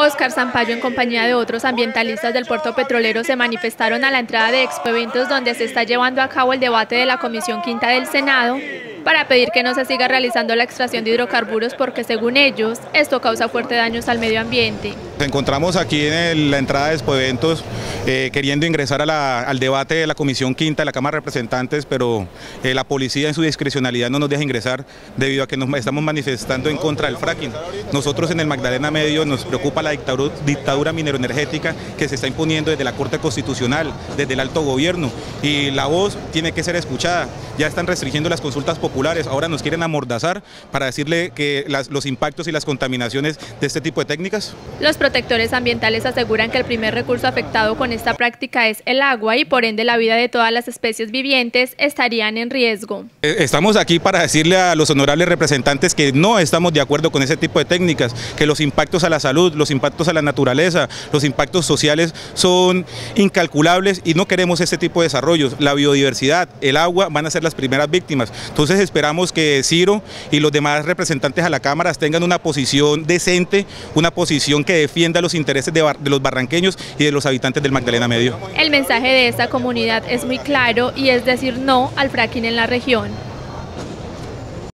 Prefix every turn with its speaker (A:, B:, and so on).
A: Oscar Zampayo en compañía de otros ambientalistas del puerto petrolero se manifestaron a la entrada de Expo Eventos donde se está llevando a cabo el debate de la Comisión Quinta del Senado para pedir que no se siga realizando la extracción de hidrocarburos porque según ellos esto causa fuertes daños al medio ambiente.
B: Nos encontramos aquí en la entrada de Expo Eventos eh, queriendo ingresar al debate de la Comisión Quinta de la Cámara de Representantes, pero eh, la policía en su discrecionalidad no nos deja ingresar debido a que nos estamos manifestando en contra del fracking. Nosotros en el Magdalena Medio nos preocupa la dictadura, mineroenergética que se está imponiendo desde la Corte Constitucional, desde el alto gobierno y la voz tiene que ser escuchada. Ya están restringiendo las consultas populares, ahora nos quieren amordazar para decirle que los impactos y las contaminaciones de este tipo de técnicas.
A: Protectores ambientales aseguran que el primer recurso afectado con esta práctica es el agua y por ende la vida de todas las especies vivientes estarían en riesgo.
B: Eh, estamos aquí para decirle a los honorables representantes que no estamos de acuerdo con ese tipo de técnicas, que los impactos a la salud, los impactos a la naturaleza, los impactos sociales son incalculables y no queremos ese tipo de desarrollos. La biodiversidad, el agua van a ser las primeras víctimas. Entonces esperamos que Ciro y los demás representantes a la Cámara tengan una posición decente, una posición que defienda defienda los intereses de, de, los barranqueños y de los habitantes del Magdalena Medio.
A: El mensaje de esta comunidad es muy claro y es decir no al fracking en la región.